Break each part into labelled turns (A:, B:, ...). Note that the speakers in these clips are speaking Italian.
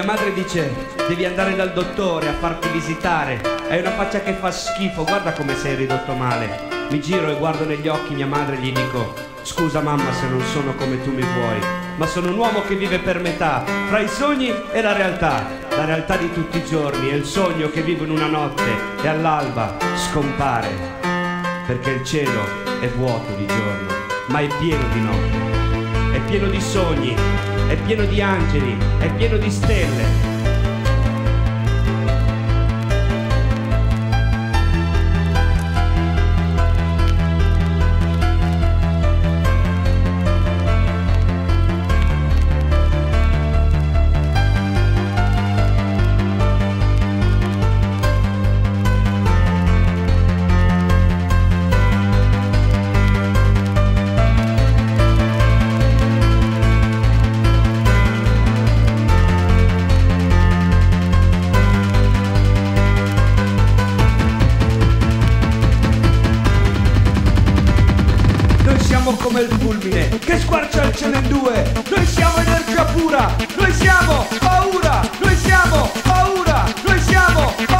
A: Mia madre dice devi andare dal dottore a farti visitare. Hai una faccia che fa schifo, guarda come sei ridotto male. Mi giro e guardo negli occhi mia madre e gli dico scusa mamma se non sono come tu mi vuoi, ma sono un uomo che vive per metà, fra i sogni e la realtà. La realtà di tutti i giorni è il sogno che vivo in una notte e all'alba scompare. Perché il cielo è vuoto di giorno, ma è pieno di notte. È pieno di sogni, è pieno di angeli, è pieno di stelle. Siamo come il fulmine che squarcia il cielo in due. Noi siamo energia pura. Noi siamo paura. Noi siamo paura. Noi siamo paura.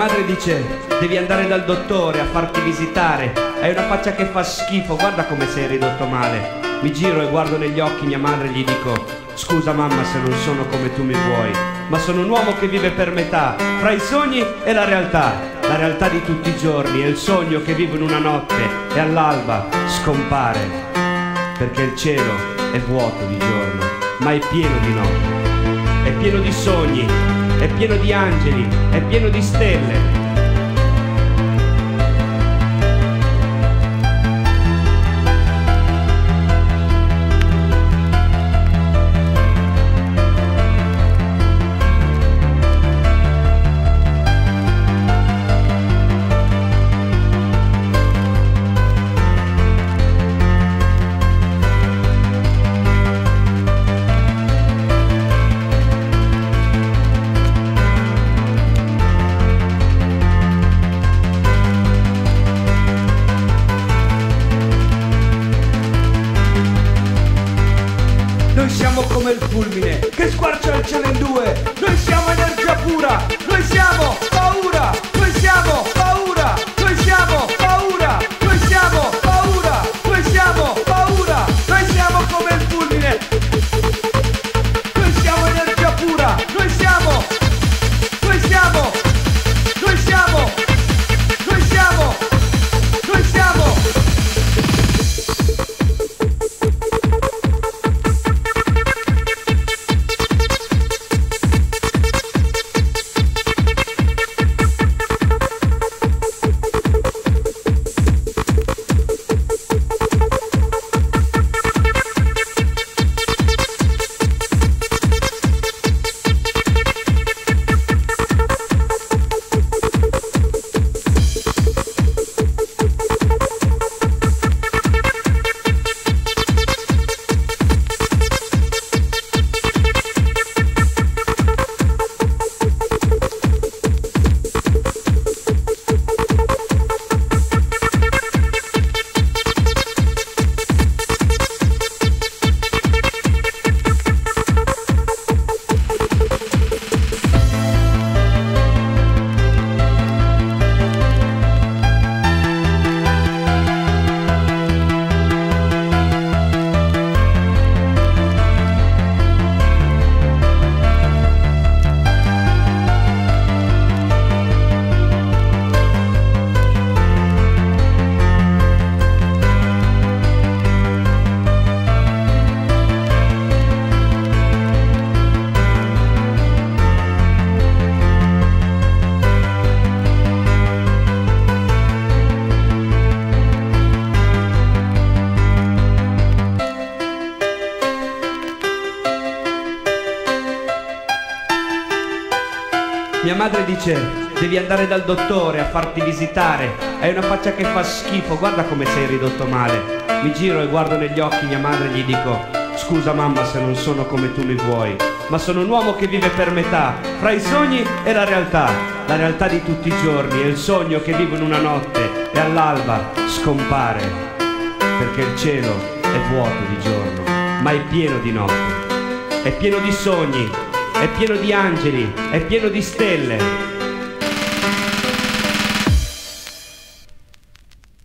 A: Madre dice devi andare dal dottore a farti visitare. Hai una faccia che fa schifo, guarda come sei ridotto male. Mi giro e guardo negli occhi mia madre e gli dico scusa mamma se non sono come tu mi vuoi, ma sono un uomo che vive per metà, fra i sogni e la realtà. La realtà di tutti i giorni è il sogno che vivo in una notte e all'alba scompare. Perché il cielo è vuoto di giorno, ma è pieno di notte. È pieno di sogni, è pieno di angeli, è pieno di stelle. che squarcia il cielo in due. Madre dice devi andare dal dottore a farti visitare. Hai una faccia che fa schifo, guarda come sei ridotto male. Mi giro e guardo negli occhi mia madre e gli dico scusa mamma se non sono come tu mi vuoi, ma sono un uomo che vive per metà, fra i sogni e la realtà. La realtà di tutti i giorni è il sogno che vivo in una notte e all'alba scompare, perché il cielo è vuoto di giorno, ma è pieno di notte. È pieno di sogni, è pieno di angeli, è pieno di stelle.